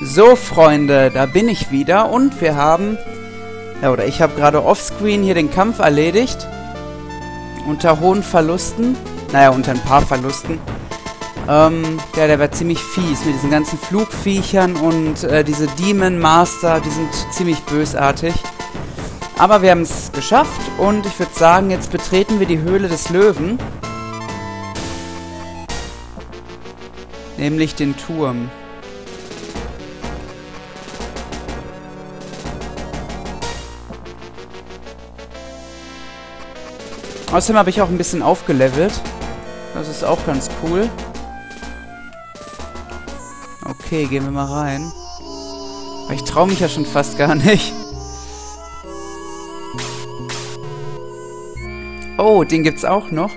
So, Freunde, da bin ich wieder und wir haben, ja, oder ich habe gerade offscreen hier den Kampf erledigt. Unter hohen Verlusten. Naja, unter ein paar Verlusten. Ähm, ja, der war ziemlich fies mit diesen ganzen Flugviechern und äh, diese Demon Master, die sind ziemlich bösartig. Aber wir haben es geschafft und ich würde sagen, jetzt betreten wir die Höhle des Löwen. Nämlich den Turm. Außerdem habe ich auch ein bisschen aufgelevelt. Das ist auch ganz cool. Okay, gehen wir mal rein. Ich traue mich ja schon fast gar nicht. Oh, den gibt's auch noch.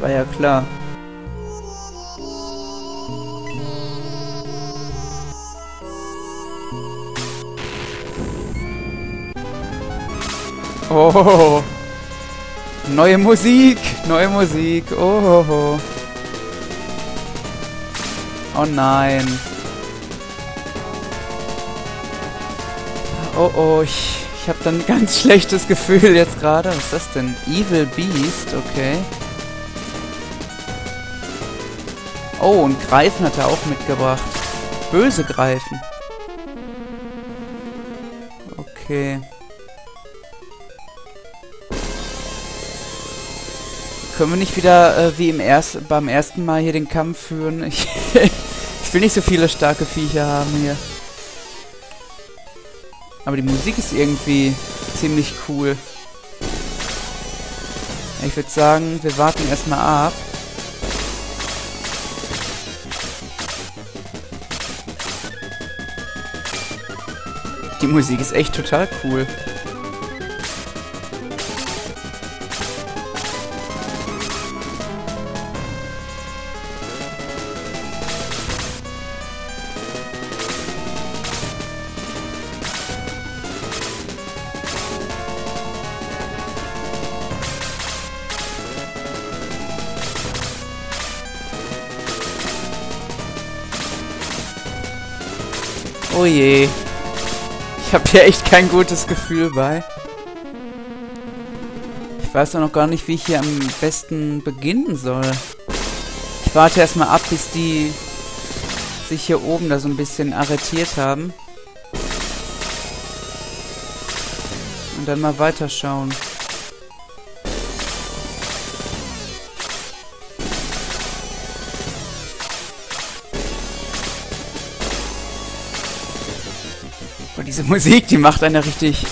War ja klar. Oh. Neue Musik. Neue Musik. Oh. Oh nein. Oh oh, ich, ich habe dann ein ganz schlechtes Gefühl jetzt gerade. Was ist das denn? Evil Beast, okay. Oh, und Greifen hat er auch mitgebracht. Böse Greifen. Okay. Können wir nicht wieder äh, wie im erst beim ersten Mal hier den Kampf führen? Ich, ich will nicht so viele starke Viecher haben hier. Aber die Musik ist irgendwie ziemlich cool. Ich würde sagen, wir warten erstmal ab. Die Musik ist echt total cool. Oh je. Ich habe hier echt kein gutes Gefühl bei. Ich weiß auch noch gar nicht, wie ich hier am besten beginnen soll. Ich warte erstmal ab, bis die sich hier oben da so ein bisschen arretiert haben. Und dann mal weiterschauen. Und diese Musik, die macht einer richtig...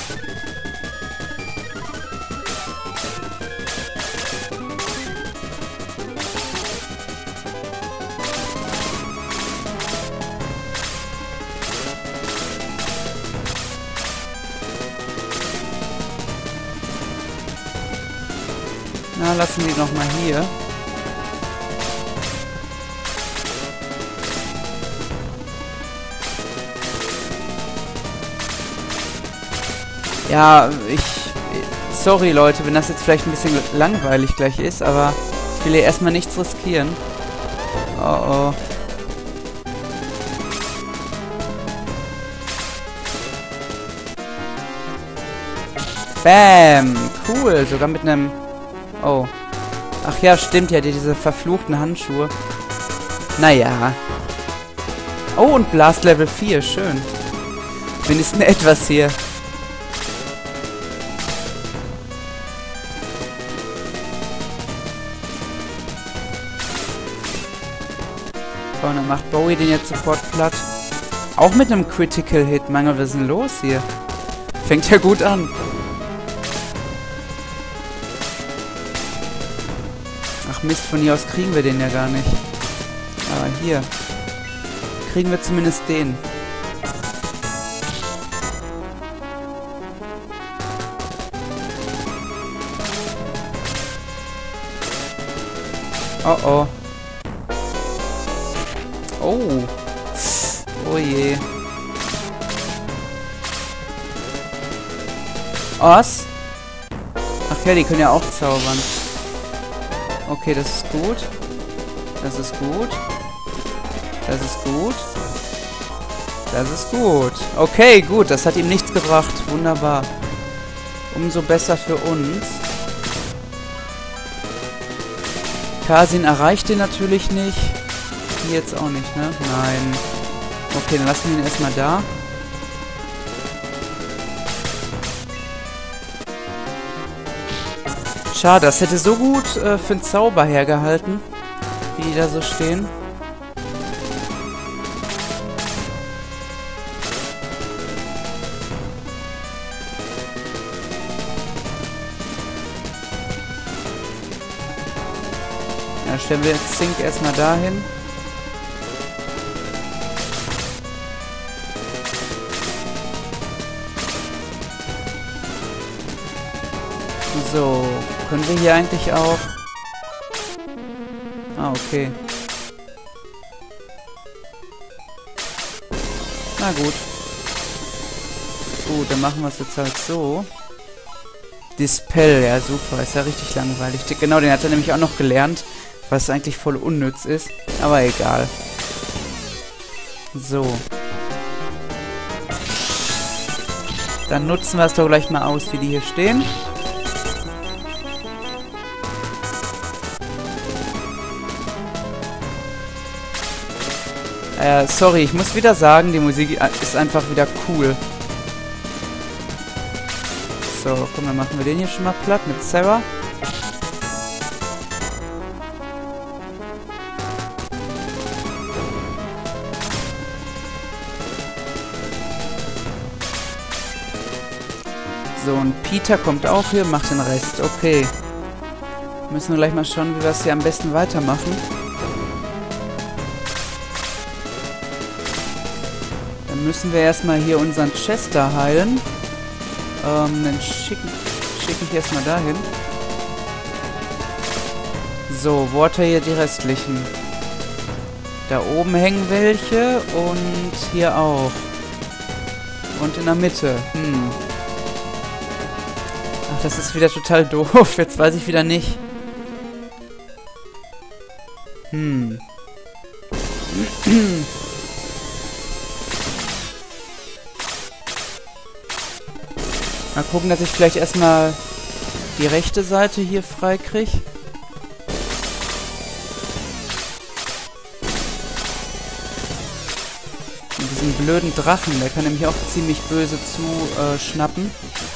Na, lassen wir noch mal hier. Ja, ich... Sorry, Leute, wenn das jetzt vielleicht ein bisschen langweilig gleich ist, aber ich will hier erstmal nichts riskieren. Oh, oh. Bam! Cool, sogar mit einem... Oh. Ach ja, stimmt ja, diese verfluchten Handschuhe. Naja. Oh, und Blast Level 4, schön. Wenigstens etwas hier. Und dann macht Bowie den jetzt sofort platt. Auch mit einem Critical Hit. Mangel, was ist denn los hier? Fängt ja gut an. Ach Mist, von hier aus kriegen wir den ja gar nicht. Aber hier. Kriegen wir zumindest den. Oh oh. Oh. Oh je. Was? Ach ja, die können ja auch zaubern. Okay, das ist gut. Das ist gut. Das ist gut. Das ist gut. Okay, gut. Das hat ihm nichts gebracht. Wunderbar. Umso besser für uns. Kasin erreicht den natürlich nicht. Hier jetzt auch nicht, ne? Nein. Okay, dann lassen wir ihn erstmal da. Schade, das hätte so gut äh, für den Zauber hergehalten, wie die da so stehen. Ja, stellen wir jetzt Zink erstmal dahin. So, können wir hier eigentlich auch... Ah, okay. Na gut. Gut, dann machen wir es jetzt halt so. Dispel, ja super, ist ja richtig langweilig. Genau, den hat er nämlich auch noch gelernt, was eigentlich voll unnütz ist. Aber egal. So. Dann nutzen wir es doch gleich mal aus, wie die hier stehen. Äh, sorry, ich muss wieder sagen, die Musik ist einfach wieder cool. So, komm, dann machen wir den hier schon mal platt mit Sarah. So, und Peter kommt auch hier, macht den Rest. Okay. Müssen wir gleich mal schauen, wie wir es hier am besten weitermachen. Dann müssen wir erstmal hier unseren Chester heilen. Ähm, dann schicke schick ich erstmal dahin. So, wo hat er hier die restlichen? Da oben hängen welche und hier auch. Und in der Mitte. Hm. Ach, das ist wieder total doof. Jetzt weiß ich wieder nicht. Hm. Mal gucken, dass ich vielleicht erstmal die rechte Seite hier frei kriege. diesen blöden Drachen, der kann nämlich auch ziemlich böse zuschnappen. Äh,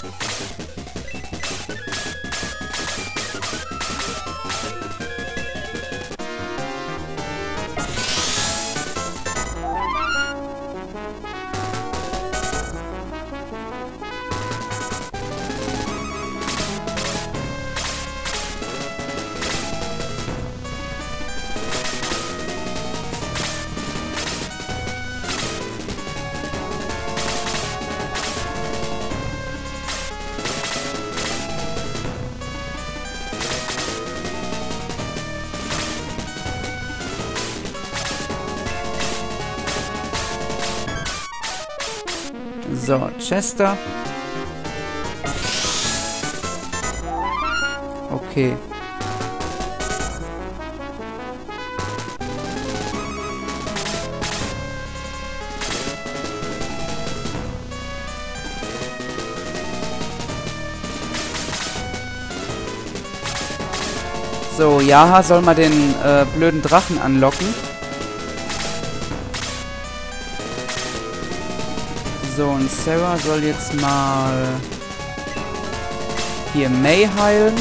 So, Chester. Okay. So, Yaha soll mal den äh, blöden Drachen anlocken. So, und Sarah soll jetzt mal hier May heilen.